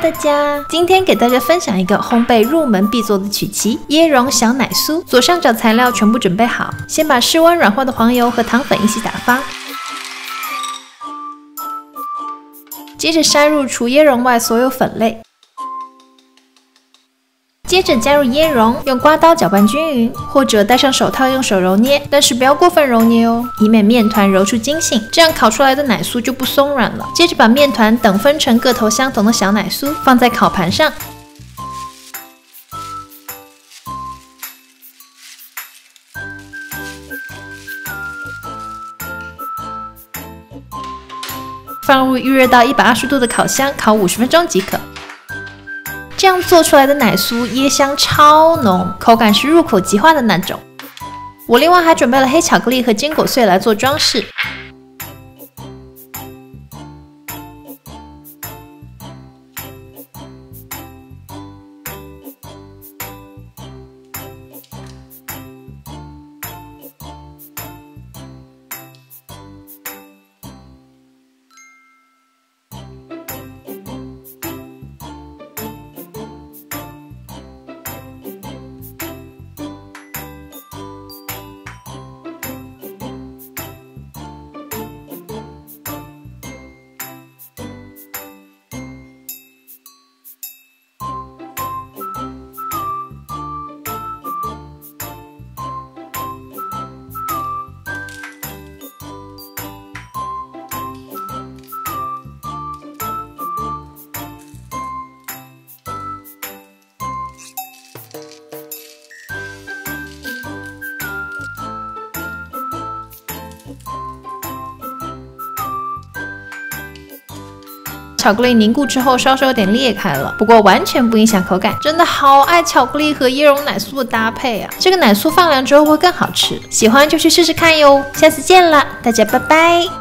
大家，今天给大家分享一个烘焙入门必做的曲奇椰蓉小奶酥。左上角材料全部准备好，先把室温软化的黄油和糖粉一起打发，接着筛入除椰蓉外所有粉类。接着加入椰蓉，用刮刀搅拌均匀，或者戴上手套用手揉捏，但是不要过分揉捏哦，以免面团揉出筋性，这样烤出来的奶酥就不松软了。接着把面团等分成个头相同的小奶酥，放在烤盘上，放入预热到一百二十度的烤箱，烤五十分钟即可。这样做出来的奶酥椰香超浓，口感是入口即化的那种。我另外还准备了黑巧克力和坚果碎来做装饰。巧克力凝固之后，稍稍有点裂开了，不过完全不影响口感。真的好爱巧克力和椰蓉奶酥的搭配啊！这个奶酥放凉之后会更好吃，喜欢就去试试看哟。下次见了，大家拜拜。